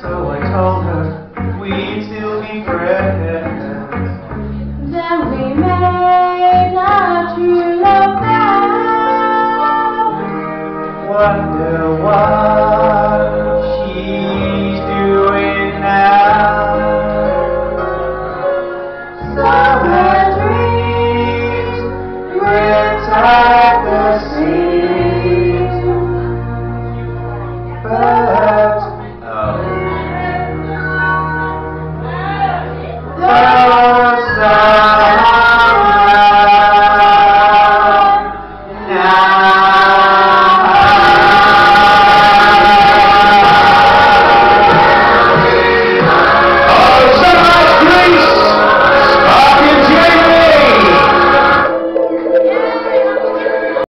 so i told her we still be friends.